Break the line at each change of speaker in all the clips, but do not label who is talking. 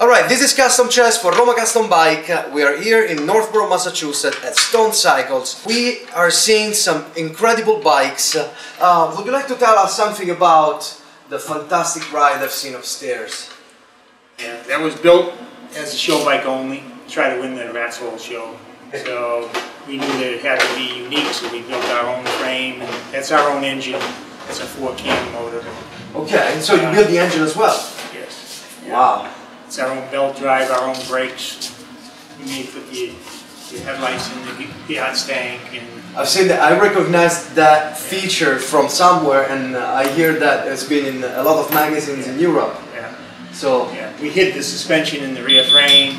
Alright, this is Custom Cez for Roma Custom Bike. We are here in Northborough, Massachusetts at Stone Cycles. We are seeing some incredible bikes. Uh, would you like to tell us something about the fantastic ride I've seen upstairs?
Yeah, that was built as a show bike only, try to win the Rats Hole show. So we knew that it had to be unique, so we built our own frame, and that's our own engine. It's a four cam motor.
Okay, and so you build the engine as well?
Yes.
Wow.
It's our own belt drive, our own brakes. We made put the, the headlights in the yacht tank and
I've seen that. I recognize that feature from somewhere, and I hear that it's been in a lot of magazines in Europe.
yeah,
So
yeah. We hid the suspension in the rear frame.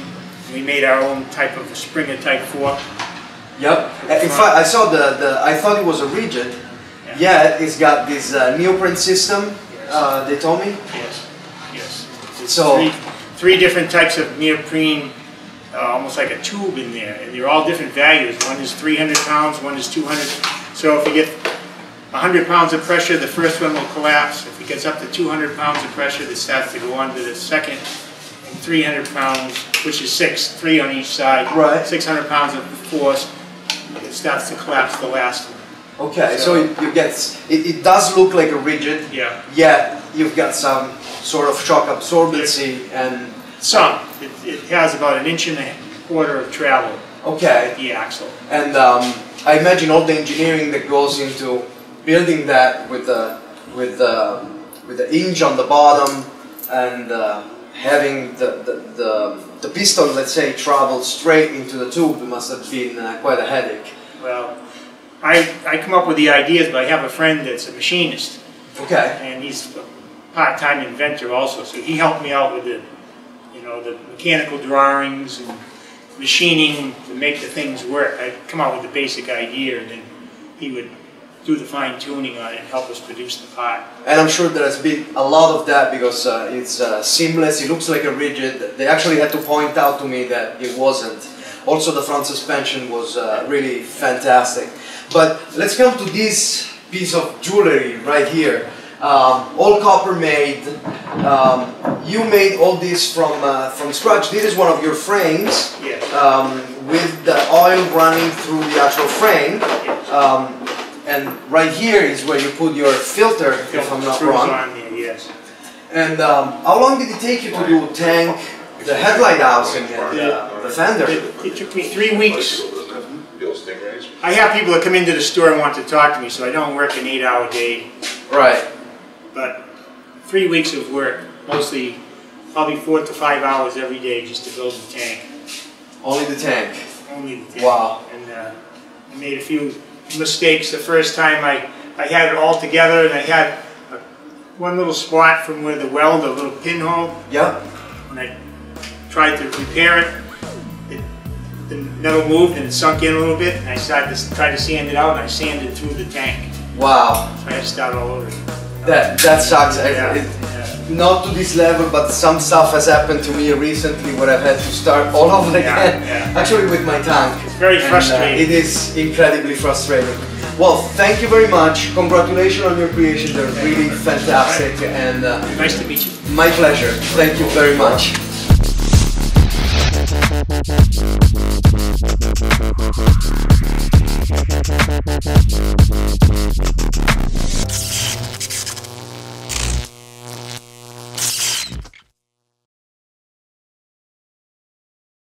We made our own type of a Springer type fork.
Yep. In fact, I saw the, the I thought it was a rigid. Yeah, it's got this uh, neoprene system. Uh, they told me.
Yes, yes. It's
So-
three, three different types of neoprene, uh, almost like a tube in there, and they're all different values. One is 300 pounds, one is 200. So if you get 100 pounds of pressure, the first one will collapse. If it gets up to 200 pounds of pressure, it starts to go on to the second. And 300 pounds, which is six, three on each side.
Right.
600 pounds of force, it starts to collapse the last one.
Okay, so,
So-
you, you get it, it does look like a rigid.
Yeah.
Yet you've got some sort of shock absorbency and
Some. It, it has about an inch and a quarter of travel,
okay.
the axle.
And um, I imagine all the engineering that goes into building that with the with the with the hinge on the bottom and uh, having the, the, the, the piston, let's say, travel straight into the tube must have been uh, quite a headache.
Well, I, I come up with the ideas, but I have a friend that's a machinist,
Okay.
and he's a part-time inventor also, so he helped me out with the, you know, the mechanical drawings and machining to make the things work. I'd come out with the basic idea, and then he would do the fine-tuning on it and help us produce the part.
And I'm sure there has been a lot of that because uh, it's uh, seamless, it looks like a rigid. They actually had to point out to me that it wasn't. Also, the front suspension was uh, really fantastic. But let's come to this piece of jewelry right here. Um, all copper made. Um, you made all this from uh, from scratch. This is one of your frames
Yes.
um, with the oil running through the actual frame. Um, and right here is where you put your filter, if I'm not wrong.
on there, yes.
And um, how long did it take you to do tank, the headlight housing, and uh, the fender?
It, it took me three weeks. I have people that come into the store and want to talk to me, so I don't work an eight-hour day.
Right.
But three weeks of work, mostly probably four to five hours every day just to build the tank.
Only the tank.
Only the tank.
Wow.
And uh, I made a few mistakes the first time I, I had it all together and I had a, one little spot from where the weld, a little pinhole,
Yep.
And I tried to repair it the metal moved and it sunk in a little bit and I started to try to sand it out and I sanded through the tank.
Wow.
So I had to start all over.
That that sucks.
Yeah,
it-
yeah.
not to this level, but some stuff has happened to me recently where I've had to start all over again.
yeah.
Actually, with my tank.
It's very
And, uh,
frustrating.
it is incredibly frustrating. Well, thank you very much. Congratulations on your creation. They're really fantastic, and uh,
Nice to meet you.
my pleasure. Thank you very much.